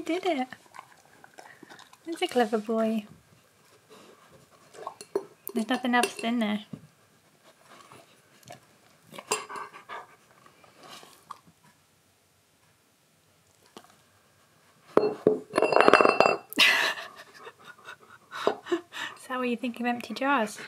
You did it. He's a clever boy. There's nothing else in there. Is that what you think of empty jars?